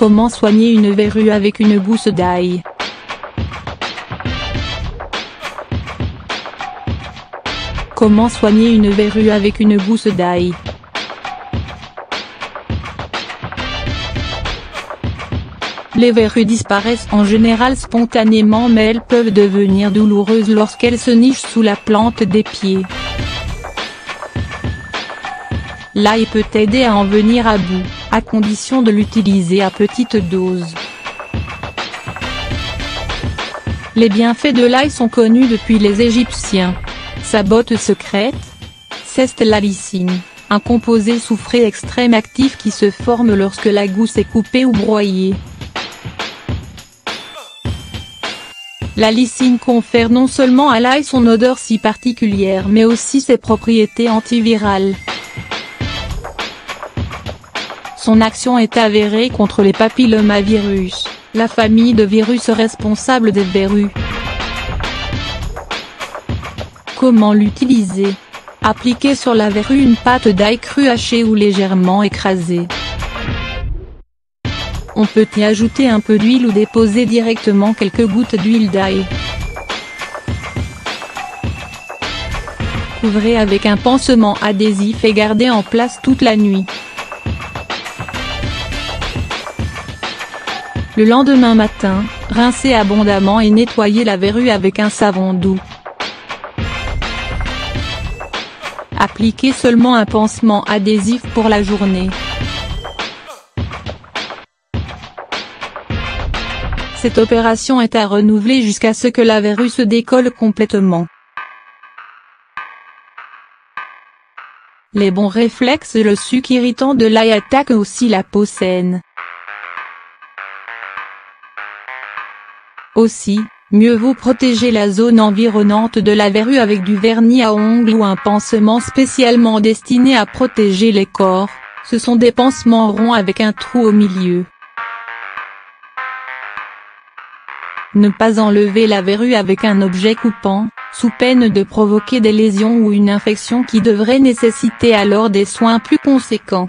Comment soigner une verrue avec une gousse d'ail? Comment soigner une verrue avec une gousse d'ail? Les verrues disparaissent en général spontanément mais elles peuvent devenir douloureuses lorsqu'elles se nichent sous la plante des pieds. L'ail peut aider à en venir à bout, à condition de l'utiliser à petite dose. Les bienfaits de l'ail sont connus depuis les Égyptiens. Sa botte secrète C'est la lysine, un composé soufré extrême actif qui se forme lorsque la gousse est coupée ou broyée. La lysine confère non seulement à l'ail son odeur si particulière mais aussi ses propriétés antivirales. Son action est avérée contre les papillomavirus, la famille de virus responsables des verrues. Comment l'utiliser? Appliquer sur la verrue une pâte d'ail crue hachée ou légèrement écrasée. On peut y ajouter un peu d'huile ou déposer directement quelques gouttes d'huile d'ail. Couvrez avec un pansement adhésif et gardez en place toute la nuit. Le lendemain matin, rincez abondamment et nettoyez la verrue avec un savon doux. Appliquez seulement un pansement adhésif pour la journée. Cette opération est à renouveler jusqu'à ce que la verrue se décolle complètement. Les bons réflexes et le suc irritant de l'ail attaquent aussi la peau saine. Aussi, mieux vaut protéger la zone environnante de la verrue avec du vernis à ongles ou un pansement spécialement destiné à protéger les corps, ce sont des pansements ronds avec un trou au milieu. Ne pas enlever la verrue avec un objet coupant, sous peine de provoquer des lésions ou une infection qui devrait nécessiter alors des soins plus conséquents.